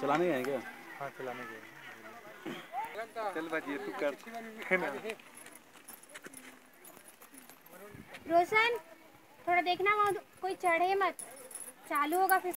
चलाने गए क्या? हाँ चलाने गए चल बजिए तू कर। रोशन थोड़ा देखना वहाँ कोई चढ़े मत। चालू होगा फिर।